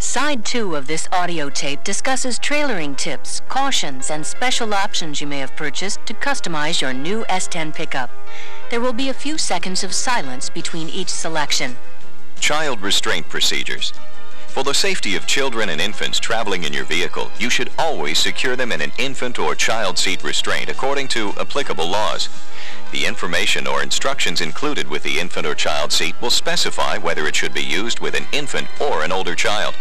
Side 2 of this audio tape discusses trailering tips, cautions, and special options you may have purchased to customize your new S10 pickup. There will be a few seconds of silence between each selection. Child restraint procedures. For the safety of children and infants traveling in your vehicle, you should always secure them in an infant or child seat restraint according to applicable laws. The information or instructions included with the infant or child seat will specify whether it should be used with an infant or an older child.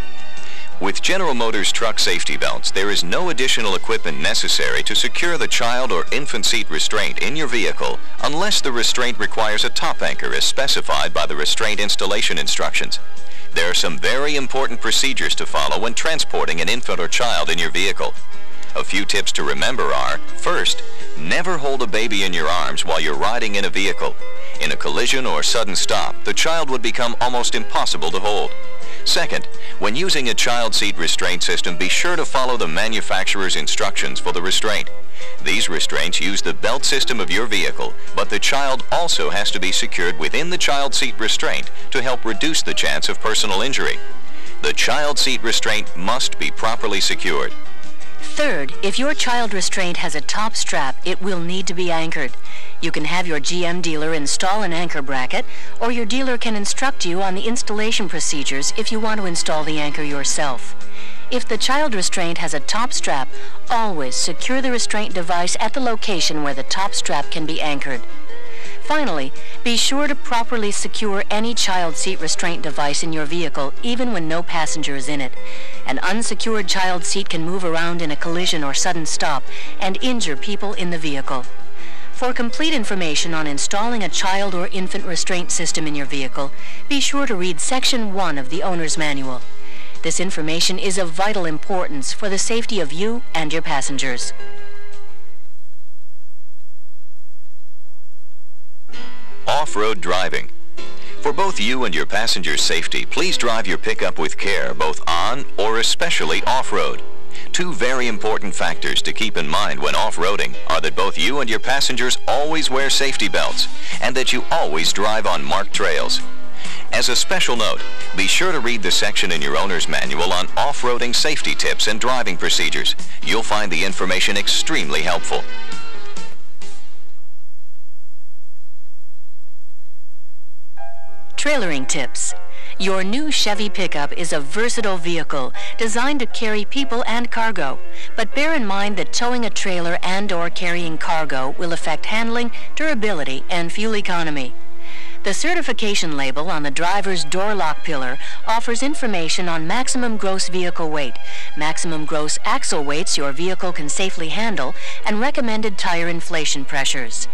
With General Motors truck safety belts, there is no additional equipment necessary to secure the child or infant seat restraint in your vehicle unless the restraint requires a top anchor as specified by the restraint installation instructions. There are some very important procedures to follow when transporting an infant or child in your vehicle. A few tips to remember are, first, never hold a baby in your arms while you're riding in a vehicle. In a collision or sudden stop, the child would become almost impossible to hold. Second, when using a child seat restraint system, be sure to follow the manufacturer's instructions for the restraint. These restraints use the belt system of your vehicle, but the child also has to be secured within the child seat restraint to help reduce the chance of personal injury. The child seat restraint must be properly secured. Third, if your child restraint has a top strap, it will need to be anchored. You can have your GM dealer install an anchor bracket, or your dealer can instruct you on the installation procedures if you want to install the anchor yourself. If the child restraint has a top strap, always secure the restraint device at the location where the top strap can be anchored. Finally, be sure to properly secure any child seat restraint device in your vehicle even when no passenger is in it. An unsecured child seat can move around in a collision or sudden stop and injure people in the vehicle. For complete information on installing a child or infant restraint system in your vehicle, be sure to read Section 1 of the Owner's Manual. This information is of vital importance for the safety of you and your passengers. Off-road driving. For both you and your passengers' safety, please drive your pickup with care, both on or especially off-road. Two very important factors to keep in mind when off-roading are that both you and your passengers always wear safety belts and that you always drive on marked trails. As a special note, be sure to read the section in your owner's manual on off-roading safety tips and driving procedures. You'll find the information extremely helpful. Trailering tips. Your new Chevy pickup is a versatile vehicle designed to carry people and cargo. But bear in mind that towing a trailer and or carrying cargo will affect handling, durability, and fuel economy. The certification label on the driver's door lock pillar offers information on maximum gross vehicle weight, maximum gross axle weights your vehicle can safely handle, and recommended tire inflation pressures.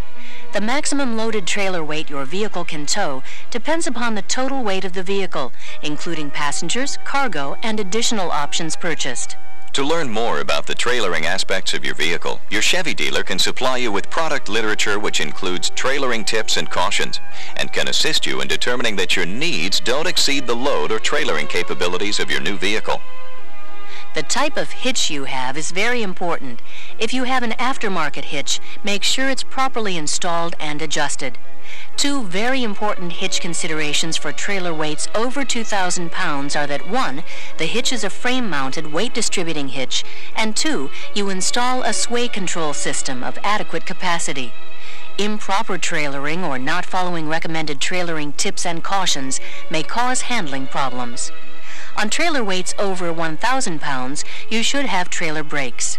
The maximum loaded trailer weight your vehicle can tow depends upon the total weight of the vehicle, including passengers, cargo, and additional options purchased. To learn more about the trailering aspects of your vehicle, your Chevy dealer can supply you with product literature which includes trailering tips and cautions and can assist you in determining that your needs don't exceed the load or trailering capabilities of your new vehicle. The type of hitch you have is very important. If you have an aftermarket hitch, make sure it's properly installed and adjusted. Two very important hitch considerations for trailer weights over 2,000 pounds are that 1. The hitch is a frame-mounted weight distributing hitch, and 2. You install a sway control system of adequate capacity. Improper trailering or not following recommended trailering tips and cautions may cause handling problems. On trailer weights over 1,000 pounds, you should have trailer brakes.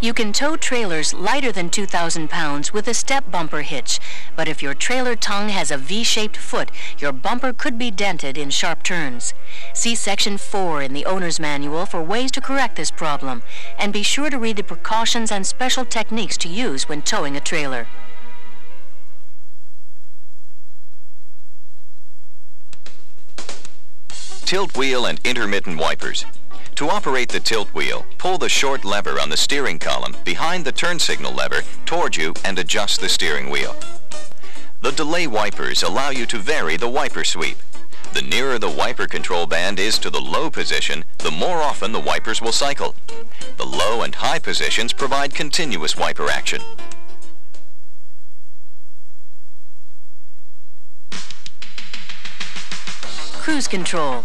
You can tow trailers lighter than 2,000 pounds with a step bumper hitch, but if your trailer tongue has a V-shaped foot, your bumper could be dented in sharp turns. See Section 4 in the Owner's Manual for ways to correct this problem, and be sure to read the precautions and special techniques to use when towing a trailer. Tilt wheel and intermittent wipers. To operate the tilt wheel, pull the short lever on the steering column behind the turn signal lever toward you and adjust the steering wheel. The delay wipers allow you to vary the wiper sweep. The nearer the wiper control band is to the low position, the more often the wipers will cycle. The low and high positions provide continuous wiper action. Cruise control.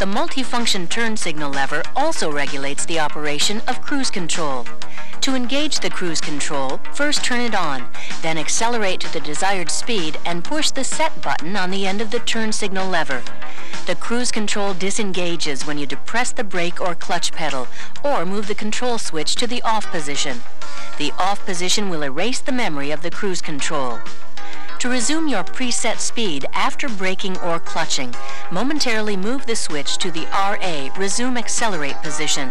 The multifunction turn signal lever also regulates the operation of cruise control. To engage the cruise control, first turn it on, then accelerate to the desired speed and push the set button on the end of the turn signal lever. The cruise control disengages when you depress the brake or clutch pedal or move the control switch to the off position. The off position will erase the memory of the cruise control. To resume your preset speed after braking or clutching, momentarily move the switch to the RA Resume Accelerate position.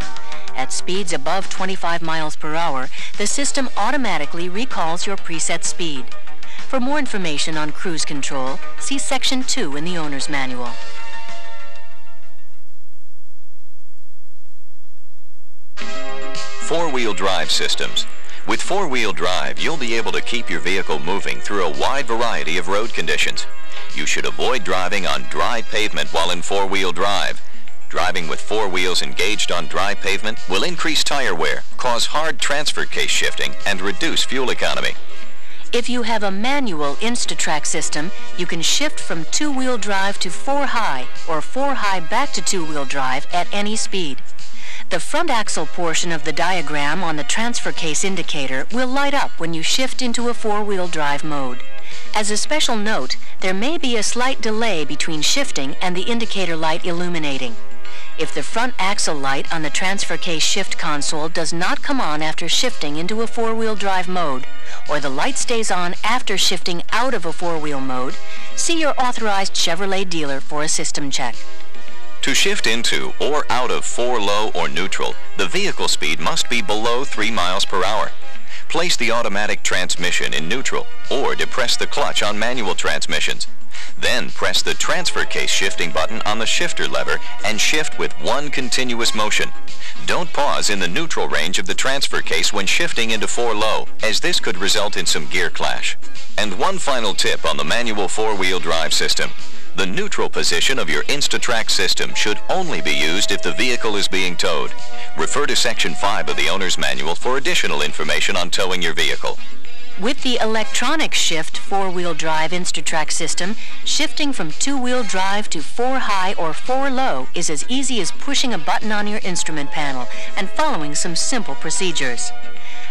At speeds above 25 miles per hour, the system automatically recalls your preset speed. For more information on cruise control, see Section 2 in the Owner's Manual. Four-wheel drive systems. With four-wheel drive, you'll be able to keep your vehicle moving through a wide variety of road conditions. You should avoid driving on dry pavement while in four-wheel drive. Driving with four wheels engaged on dry pavement will increase tire wear, cause hard transfer case shifting, and reduce fuel economy. If you have a manual Instatrac system, you can shift from two-wheel drive to four-high or four-high back to two-wheel drive at any speed. The front axle portion of the diagram on the transfer case indicator will light up when you shift into a four-wheel drive mode. As a special note, there may be a slight delay between shifting and the indicator light illuminating. If the front axle light on the transfer case shift console does not come on after shifting into a four-wheel drive mode, or the light stays on after shifting out of a four-wheel mode, see your authorized Chevrolet dealer for a system check. To shift into or out of 4 low or neutral, the vehicle speed must be below 3 miles per hour. Place the automatic transmission in neutral or depress the clutch on manual transmissions. Then press the transfer case shifting button on the shifter lever and shift with one continuous motion. Don't pause in the neutral range of the transfer case when shifting into 4 low, as this could result in some gear clash. And one final tip on the manual four-wheel drive system. The neutral position of your Instatrac system should only be used if the vehicle is being towed. Refer to Section 5 of the Owner's Manual for additional information on towing your vehicle. With the electronic shift four-wheel drive Instatrac system, shifting from two-wheel drive to four-high or four-low is as easy as pushing a button on your instrument panel and following some simple procedures.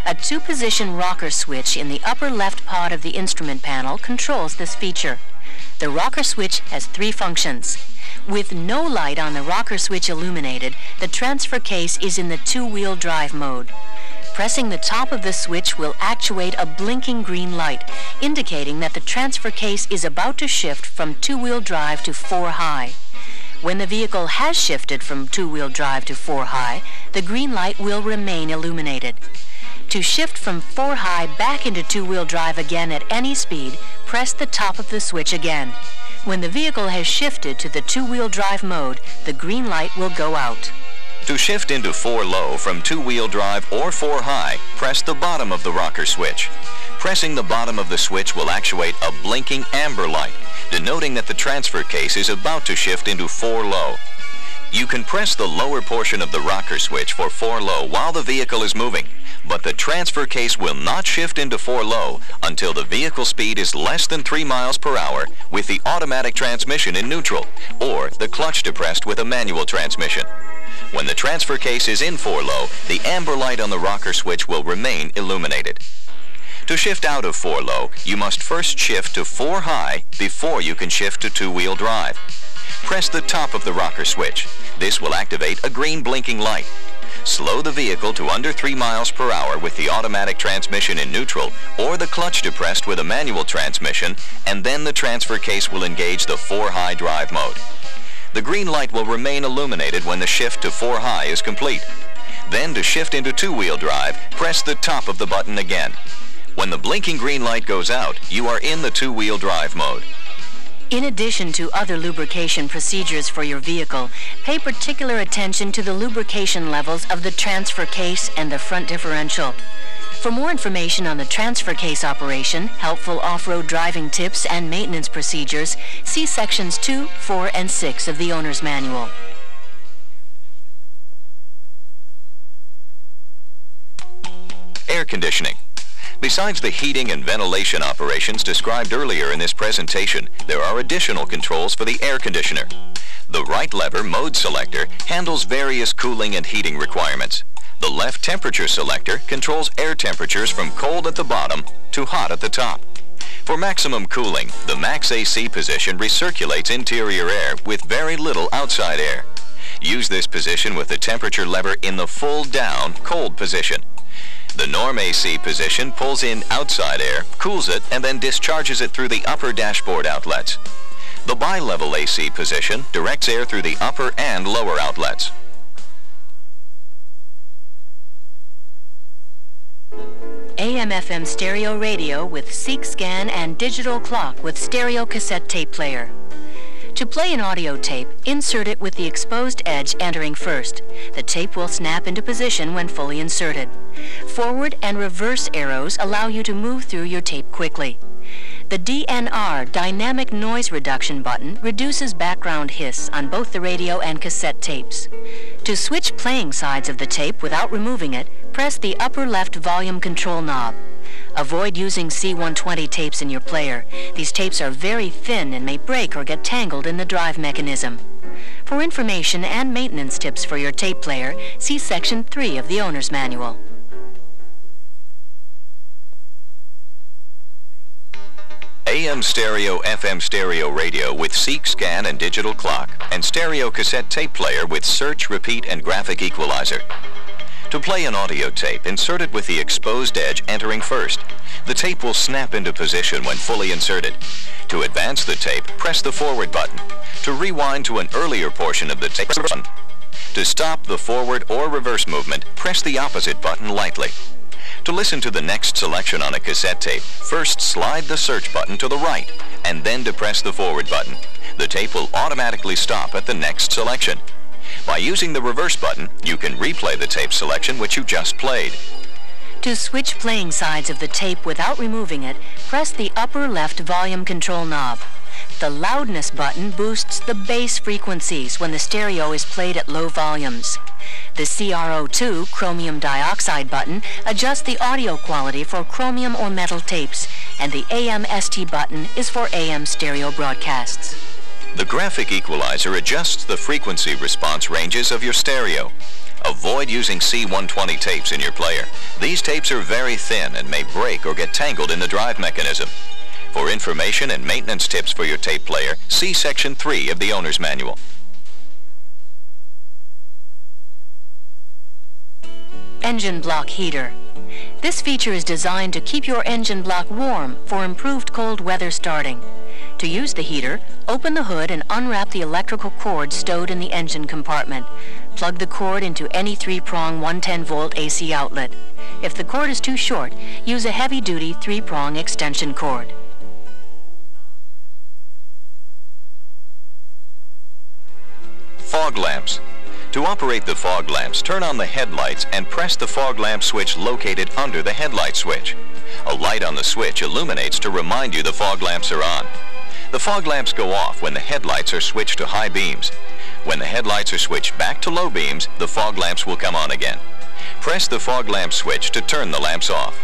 A two-position rocker switch in the upper left pod of the instrument panel controls this feature. The rocker switch has three functions. With no light on the rocker switch illuminated, the transfer case is in the two-wheel drive mode. Pressing the top of the switch will actuate a blinking green light, indicating that the transfer case is about to shift from two-wheel drive to four-high. When the vehicle has shifted from two-wheel drive to four-high, the green light will remain illuminated. To shift from 4-high back into two-wheel drive again at any speed, press the top of the switch again. When the vehicle has shifted to the two-wheel drive mode, the green light will go out. To shift into 4-low from two-wheel drive or 4-high, press the bottom of the rocker switch. Pressing the bottom of the switch will actuate a blinking amber light, denoting that the transfer case is about to shift into 4-low. You can press the lower portion of the rocker switch for 4-low while the vehicle is moving but the transfer case will not shift into 4 low until the vehicle speed is less than 3 miles per hour with the automatic transmission in neutral or the clutch depressed with a manual transmission. When the transfer case is in 4 low, the amber light on the rocker switch will remain illuminated. To shift out of 4 low, you must first shift to 4 high before you can shift to two-wheel drive. Press the top of the rocker switch. This will activate a green blinking light. Slow the vehicle to under 3 miles per hour with the automatic transmission in neutral or the clutch depressed with a manual transmission, and then the transfer case will engage the 4-high drive mode. The green light will remain illuminated when the shift to 4-high is complete. Then to shift into two-wheel drive, press the top of the button again. When the blinking green light goes out, you are in the two-wheel drive mode. In addition to other lubrication procedures for your vehicle, pay particular attention to the lubrication levels of the transfer case and the front differential. For more information on the transfer case operation, helpful off-road driving tips, and maintenance procedures, see Sections 2, 4, and 6 of the Owner's Manual. Air conditioning. Besides the heating and ventilation operations described earlier in this presentation, there are additional controls for the air conditioner. The right lever mode selector handles various cooling and heating requirements. The left temperature selector controls air temperatures from cold at the bottom to hot at the top. For maximum cooling, the max AC position recirculates interior air with very little outside air. Use this position with the temperature lever in the full down, cold position. The norm AC position pulls in outside air, cools it, and then discharges it through the upper dashboard outlets. The bi-level AC position directs air through the upper and lower outlets. AM-FM stereo radio with Seek Scan and digital clock with stereo cassette tape player. To play an audio tape, insert it with the exposed edge entering first. The tape will snap into position when fully inserted. Forward and reverse arrows allow you to move through your tape quickly. The DNR Dynamic Noise Reduction button reduces background hiss on both the radio and cassette tapes. To switch playing sides of the tape without removing it, press the upper left volume control knob. Avoid using C120 tapes in your player. These tapes are very thin and may break or get tangled in the drive mechanism. For information and maintenance tips for your tape player, see Section 3 of the Owner's Manual. AM stereo, FM stereo radio with Seek Scan and digital clock, and stereo cassette tape player with search, repeat, and graphic equalizer. To play an audio tape, insert it with the exposed edge entering first. The tape will snap into position when fully inserted. To advance the tape, press the forward button. To rewind to an earlier portion of the tape, button. To stop the forward or reverse movement, press the opposite button lightly. To listen to the next selection on a cassette tape, first slide the search button to the right and then depress the forward button. The tape will automatically stop at the next selection. By using the reverse button, you can replay the tape selection which you just played. To switch playing sides of the tape without removing it, press the upper left volume control knob. The loudness button boosts the bass frequencies when the stereo is played at low volumes. The CRO2 chromium dioxide button adjusts the audio quality for chromium or metal tapes, and the AM-ST button is for AM stereo broadcasts. The graphic equalizer adjusts the frequency response ranges of your stereo. Avoid using C120 tapes in your player. These tapes are very thin and may break or get tangled in the drive mechanism. For information and maintenance tips for your tape player, see Section 3 of the Owner's Manual. Engine block heater. This feature is designed to keep your engine block warm for improved cold weather starting. To use the heater, open the hood and unwrap the electrical cord stowed in the engine compartment. Plug the cord into any three-prong 110-volt AC outlet. If the cord is too short, use a heavy-duty three-prong extension cord. Fog lamps. To operate the fog lamps, turn on the headlights and press the fog lamp switch located under the headlight switch. A light on the switch illuminates to remind you the fog lamps are on. The fog lamps go off when the headlights are switched to high beams. When the headlights are switched back to low beams, the fog lamps will come on again. Press the fog lamp switch to turn the lamps off.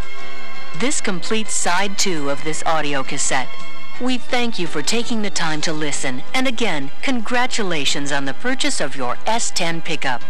This completes side two of this audio cassette. We thank you for taking the time to listen, and again, congratulations on the purchase of your S10 pickup.